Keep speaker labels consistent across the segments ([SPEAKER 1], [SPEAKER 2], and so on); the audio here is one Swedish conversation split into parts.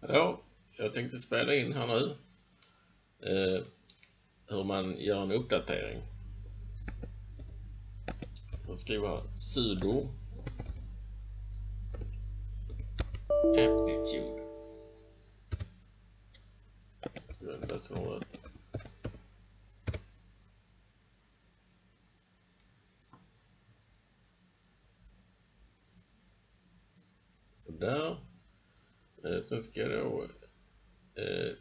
[SPEAKER 1] Hallå, jag tänkte spela in här nu eh, hur man gör en uppdatering. Jag skriver sudo aptitude. Lösenordet. Eh, sen ska jag då eh,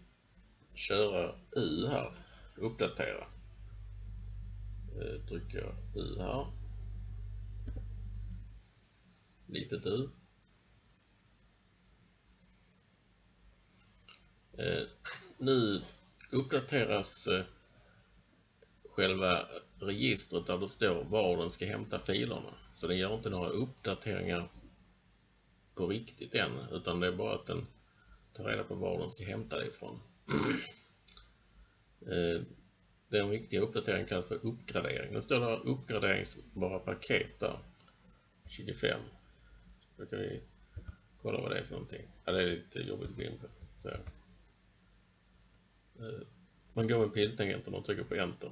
[SPEAKER 1] köra U här, uppdatera. Eh, trycker jag U här. Litet U. Eh, nu uppdateras eh, själva registret där det står var den ska hämta filerna. Så den gör inte några uppdateringar på riktigt än, utan det är bara att den Ta reda på var den ska hämta det ifrån. Eh, den viktiga uppdateringen kallas för uppgradering. Det står där uppgraderingsbara paket där. 25. Då kan vi kolla vad det är för någonting. Ja, det är lite jobbigt att gå in på. Så. Eh, man går med piltangenten och trycker på enter.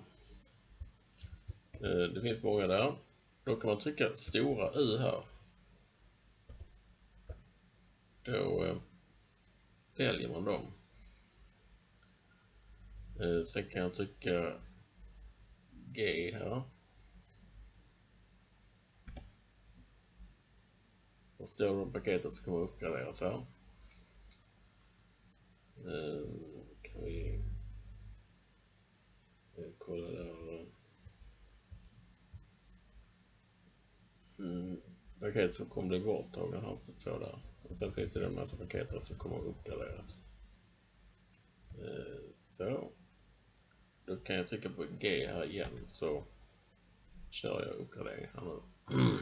[SPEAKER 1] Eh, det finns många där. Då kan man trycka stora U här då väljer man dem. Eh, sen kan jag trycka G här. Och står det paketet som kommer uppgraderas här. Eh, kan vi eh, kolla där. Mm, paket som kommer bli borttagen har typ två där. Och sen finns det en massa paket som kommer att uppgraderas. Eh, så. Då kan jag trycka på G här igen så kör jag uppgradering här nu.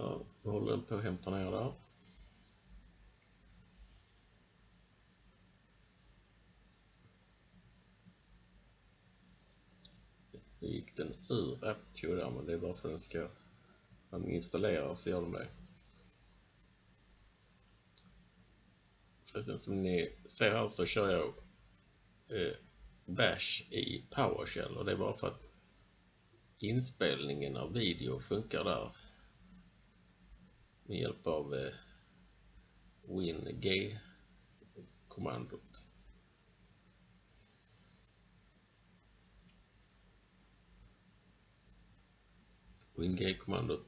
[SPEAKER 1] Ja, nu håller den på att hämta ner där. Gick den ur AppTube där, men det är bara för att den ska... När den installeras så gör den det. Förresten, som ni ser här så kör jag eh, Bash i PowerShell och det är bara för att inspelningen av video funkar där med hjälp av eh, WinG-kommandot. WinG-kommandot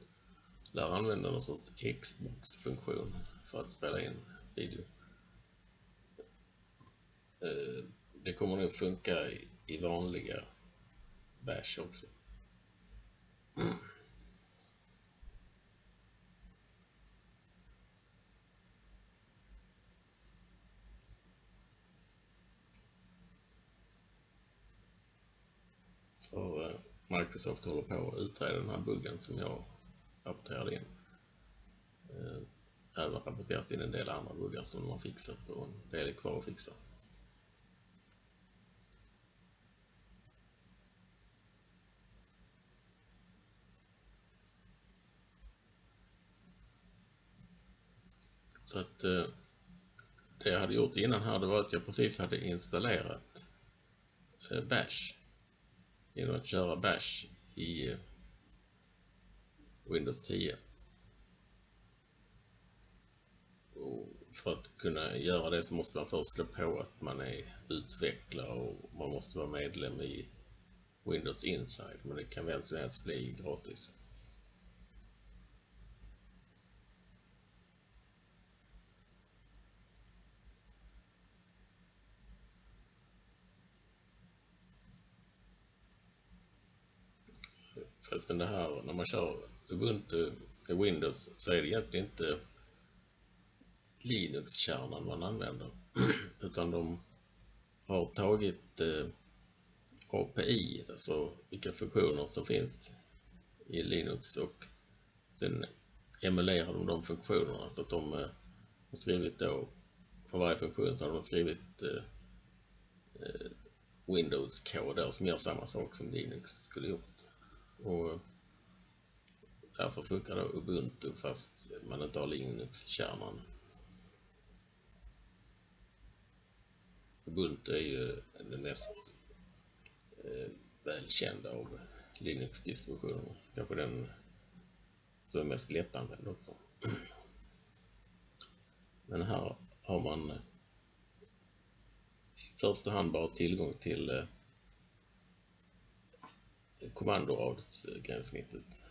[SPEAKER 1] lär använda någon sorts Xbox-funktion för att spela in video. Eh, det kommer nog funka i vanliga Bash också. För eh, Microsoft håller på att utreda den här buggen som jag rapporterade in. Eh, även rapporterat in en del andra buggar som de har fixat och en del är kvar att fixa. Så att eh, det jag hade gjort innan här det var att jag precis hade installerat eh, Bash genom att köra Bash i eh, Windows 10. Och för att kunna göra det så måste man först slå på att man är utvecklare och man måste vara medlem i Windows Inside, men det kan vem som helst bli gratis. Förresten det här när man kör Ubuntu i eh, Windows så är det egentligen inte Linux-kärnan man använder utan de har tagit eh, API, alltså vilka funktioner som finns i Linux och sen emulerar de de funktionerna så att de eh, har skrivit då för varje funktion så har de skrivit eh, eh Windows-koder som gör samma sak som Linux skulle gjort. Och därför funkar då Ubuntu fast man inte har Linux-kärnan. Ubuntu är ju den mest eh, välkända av Linux-distributioner. Kanske den som är mest lättanvänd också. Men här har man i första hand bara tillgång till eh, kommandoradsgränssnittet.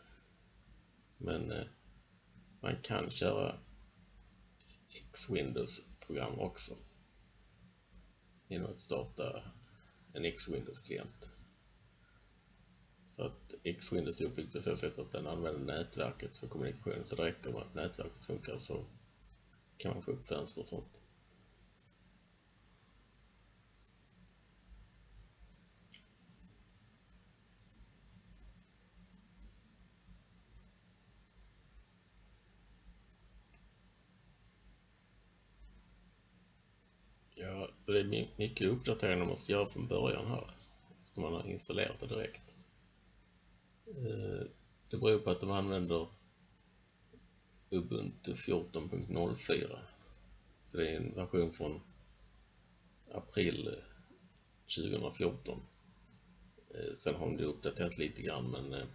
[SPEAKER 1] Men eh, man kan köra X-Windows-program också genom att starta en X-Windows-klient. För att X-Windows är uppbyggt på så sätt att den använder nätverket för kommunikation så det räcker med att nätverket funkar så kan man få upp fönster och sånt. Ja, så det är mycket uppdateringar man måste göra från början här. Ska man ha installerat det direkt. Eh, det beror på att de använder Ubuntu 14.04. Så det är en version från april eh, 2014. Eh, sen har de uppdaterat lite grann men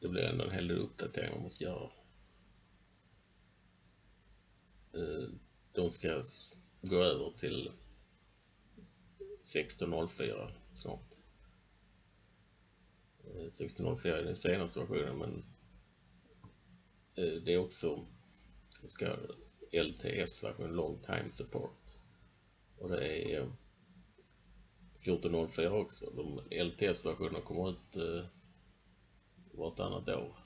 [SPEAKER 1] det blir ändå en hel del uppdateringar man måste göra. De ska gå över till 16.04 snart. Eh, 16.04 är den senaste versionen men eh, det är också ska LTS-version Long Time Support och det är eh, 14.04 också. De LTS-versionerna kommer ut eh, vartannat år.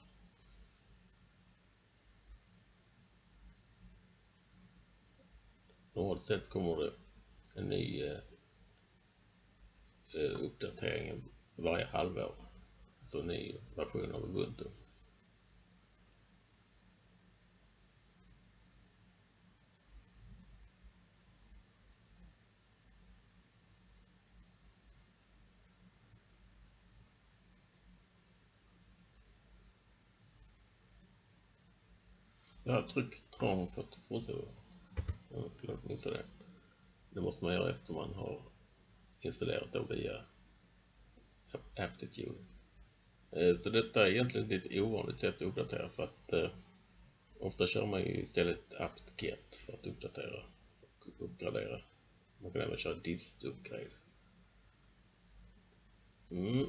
[SPEAKER 1] Normalt sett kommer det en ny eh, eh uppdatering varje halvår. Alltså en ny version av Ubuntu. Ja, tryck trång för att fortsätta. Jag har glömt det. Det måste man göra efter man har installerat då via Aptitude. Eh, så detta är egentligen ett lite ovanligt sätt att uppdatera för att eh, ofta kör man ju istället apt-get för att uppdatera och uppgradera. Man kan även köra dist-upgrade. Mm.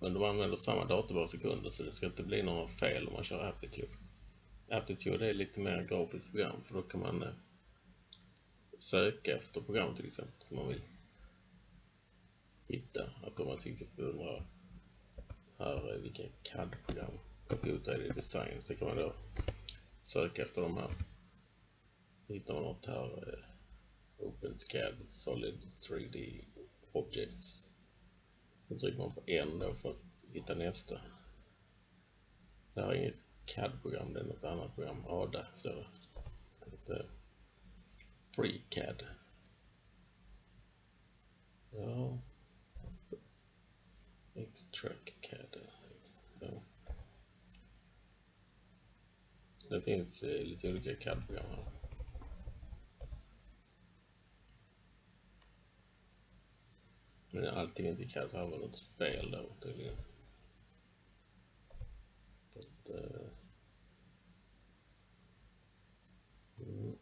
[SPEAKER 1] Men de använder samma databassekunder så det ska inte bli några fel om man kör Aptitude. Aptitude är lite mer grafiskt program för då kan man eh, söka efter program till exempel som man vill hitta. Alltså om man till exempel undrar här vilka CAD-program, Computer eller Design, så kan man då söka efter de här. Så hittar man något här, eh, OpenSCAD Solid 3D Objects. Sen trycker man på en då för att hitta nästa. Det här är inget CAD-program, det är något annat program, ADA står det. FreeCAD. Ja, Extract CAD. Ja. Det finns eh, lite olika CAD-program här. Men allting är inte CAD för här var något spel då tydligen. Så att, eh, mm.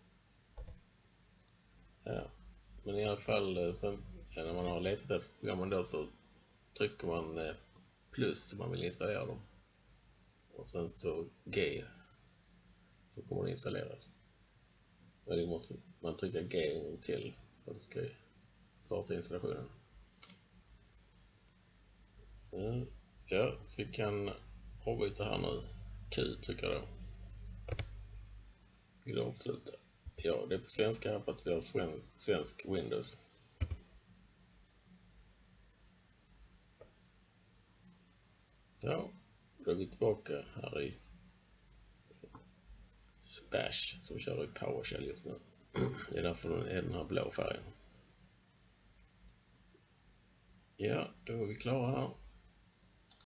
[SPEAKER 1] Ja, men i alla fall eh, sen eh, när man har letat efter programmen då så trycker man eh, plus om man vill installera dem. Och sen så G så kommer det installeras. Men det måste man trycka G en gång till för att det ska starta installationen. Mm, ja, så vi kan avbryta här nu. Q trycker jag då. Vill du avsluta? Ja, det är på svenska här för att vi har svensk Windows. Så, då är vi tillbaka här i Bash som kör i PowerShell just nu. Det är därför den är den här blå färgen. Ja, då är vi klara här.